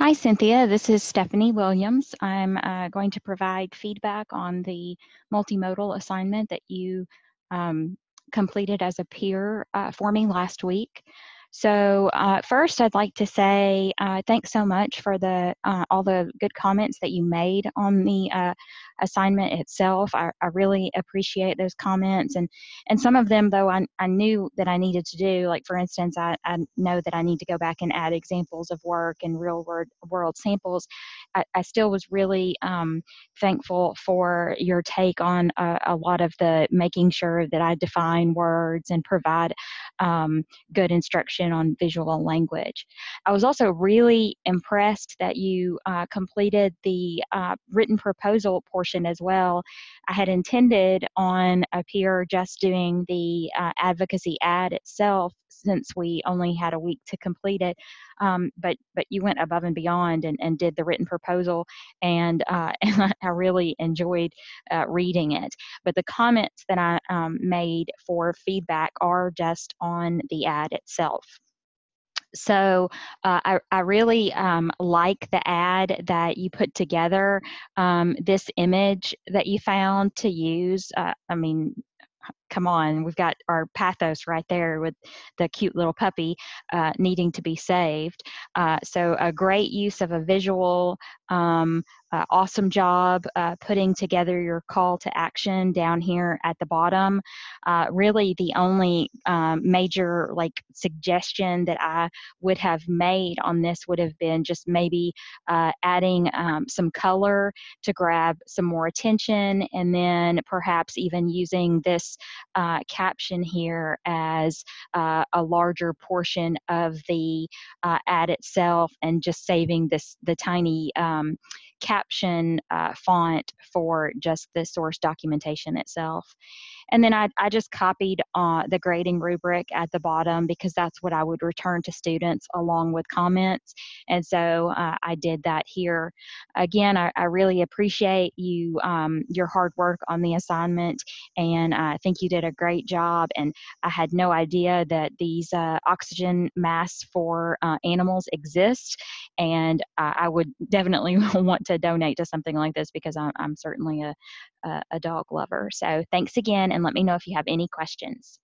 Hi, Cynthia. This is Stephanie Williams. I'm uh, going to provide feedback on the multimodal assignment that you um, completed as a peer uh, for me last week. So uh, first, I'd like to say uh, thanks so much for the uh, all the good comments that you made on the uh, assignment itself. I, I, really appreciate those comments, and and some of them though I, I knew that I needed to do. Like for instance, I, I know that I need to go back and add examples of work and real world world samples. I, I still was really um, thankful for your take on a, a, lot of the making sure that I define words and provide um, good instruction on visual language. I was also really impressed that you uh, completed the uh, written proposal portion as well. I had intended on a peer just doing the uh, advocacy ad itself since we only had a week to complete it. Um, but but you went above and beyond and, and did the written proposal, and, uh, and I really enjoyed uh, reading it. But the comments that I um, made for feedback are just on the ad itself. So uh, I, I really um, like the ad that you put together. Um, this image that you found to use, uh, I mean, come on, we've got our pathos right there with the cute little puppy uh, needing to be saved. Uh, so a great use of a visual, um, uh, awesome job uh, putting together your call to action down here at the bottom. Uh, really the only um, major like suggestion that I would have made on this would have been just maybe uh, adding um, some color to grab some more attention and then perhaps even using this uh, caption here as uh, a larger portion of the uh, ad itself and just saving this the tiny um, caption uh, font for just the source documentation itself. And then I, I just copied uh, the grading rubric at the bottom because that's what I would return to students along with comments. And so uh, I did that here. Again, I, I really appreciate you, um, your hard work on the assignment, and I think you did a great job. And I had no idea that these uh, oxygen masks for uh, animals exist, and I would definitely want to donate to something like this because I'm, I'm certainly a, a, a dog lover. So thanks again, and let me know if you have any questions.